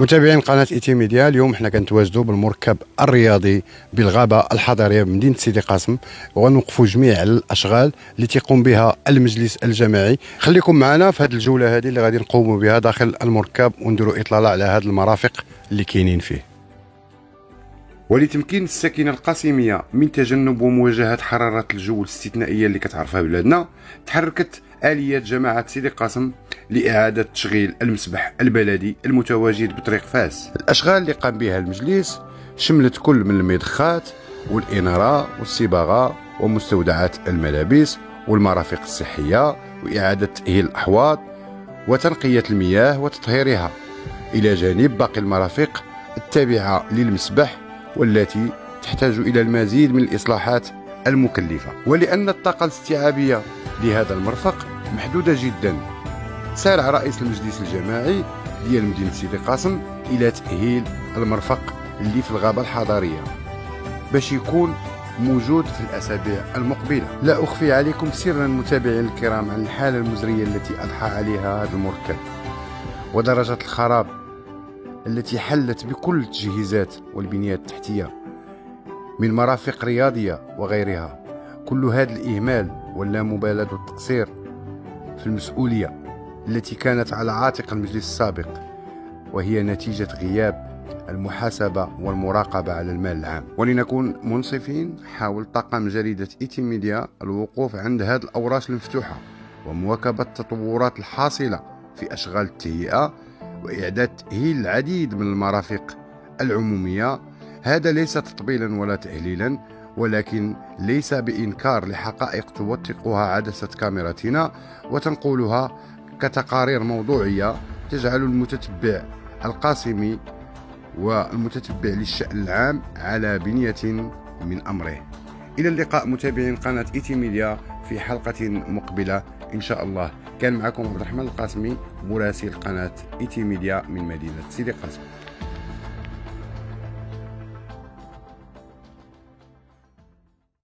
متابعين قناة ايتي ميديا اليوم حنا كنتواجدوا بالمركب الرياضي بالغابة الحضريه بمدينة سيدي قاسم. ونوقفوا جميع الأشغال اللي تيقوم بها المجلس الجماعي. خليكم معنا في هذه الجولة هذه اللي غادي نقوموا بها داخل المركب ونديروا إطلالة على هذه المرافق اللي كاينين فيه. ولتمكين الساكنة القاسمية من تجنب ومواجهة حرارة الجو الاستثنائية اللي كتعرفها بلادنا تحركت آليات جماعة سيدي قاسم لإعادة تشغيل المسبح البلدي المتواجد بطريق فاس. الأشغال اللي قام بها المجلس شملت كل من المضخات والإنارة والصباغة ومستودعات الملابس والمرافق الصحية وإعادة تأهيل الأحواض وتنقية المياه وتطهيرها إلى جانب باقي المرافق التابعة للمسبح والتي تحتاج إلى المزيد من الإصلاحات المكلفة. ولأن الطاقة الاستيعابية لهذا المرفق محدودة جدا. سارع رئيس المجلس الجماعي ديال مدينة سيدي قاسم إلى تأهيل المرفق اللي في الغابة الحضارية باش يكون موجود في الأسابيع المقبلة. لا أخفي عليكم سرا متابعين الكرام عن الحالة المزرية التي أضحى عليها هذا المركب ودرجة الخراب التي حلت بكل التجهيزات والبنيات التحتية من مرافق رياضية وغيرها. كل هذا الإهمال واللامبالاة والتقصير في المسؤولية التي كانت على عاتق المجلس السابق وهي نتيجة غياب المحاسبة والمراقبة على المال العام. ولنكون منصفين حاول طاقم جريدة إيتي ميديا الوقوف عند هذه الأوراش المفتوحة ومواكبة التطورات الحاصلة في أشغال التهيئة وإعداد تأهيل العديد من المرافق العمومية. هذا ليس تطبيلا ولا تأهيلا ولكن ليس بإنكار لحقائق توثقها عدسة كاميرتنا وتنقلها كتقارير موضوعية تجعل المتتبع القاسمي والمتتبع للشأن العام على بنية من أمره. إلى اللقاء متابعين قناة إيتي ميديا في حلقة مقبلة إن شاء الله. كان معكم عبد الرحمن القاسمي مراسل قناة إيتي ميديا من مدينة سيدي قاسم.